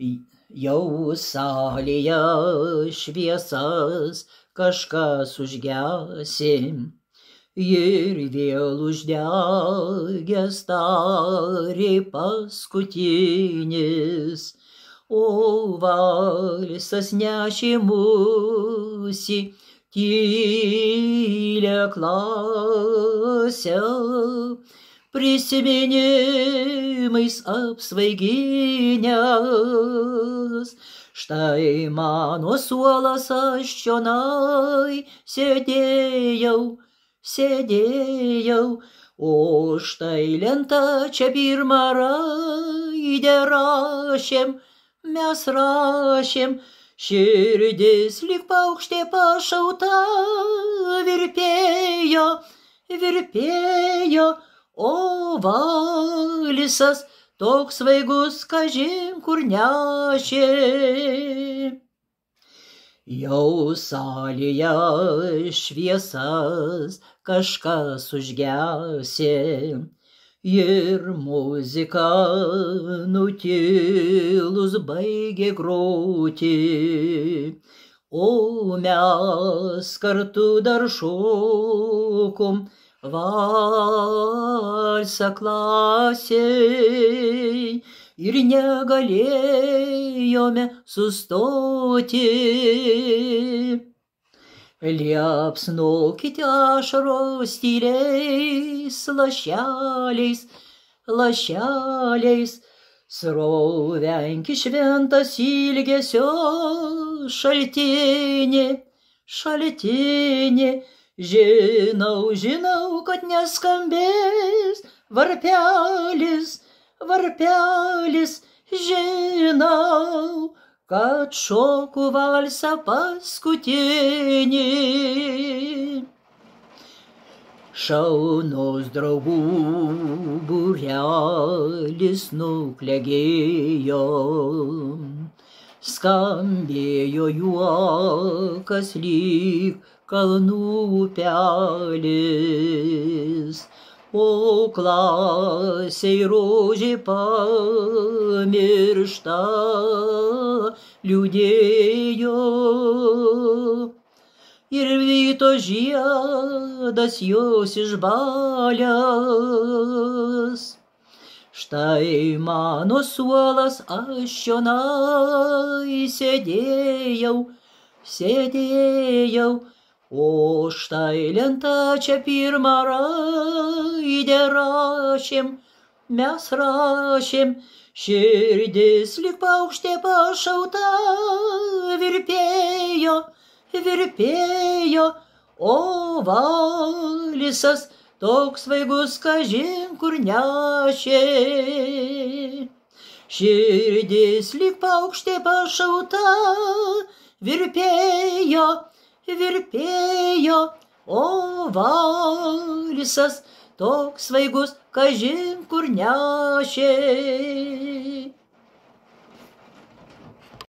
Jau salėje šviesas kažkas užgesi ir vėl uždegęs tarė paskutinis, o valsas nešė mūsį tylę klasę prisiminimais apsvaiginęs. Štai mano suolas aš čionai sėdėjau, sėdėjau, o štai lenta čia pirmą raidę rašėm, mes rašėm, širdis lyg paukštė pašauta virpėjo, virpėjo, o valisas toks svaigus, kažin kur nešė. Jau salėje šviesas kažkas užgesė ir muzika nutilus baigė groti, o mes kartu dar šokom valsą klasiai ir negalėjome sustoti. Liepsnokite ašaros tyliais lašeliais, lašeliais, srovenki šventas ilgesio šaltinį, šaltinį, Žinau, žinau, kad neskambės varpelis, varpelis, žinau, kad šoku valsą paskutinį. Šaunus draugų būrelis nuklegėjo, skambėjo juokas lyg kalnų upelis, o klasiai rožė pamiršta liūdėjo. Ir vyto žiedas jos išbalęs. Štai mano suolas aš čionai sėdėjau, sėdėjau, O štai lenta čia pirmą raidę rašėm, mes rašėm, širdis lik paukštė pašauta virpėjo, virpėjo, o valisas toks svaigus kažin kur nešė. Širdis lik paukštė pašauta virpėjo, virpėjo, o valsas toks svaigus, kažin kur nešė.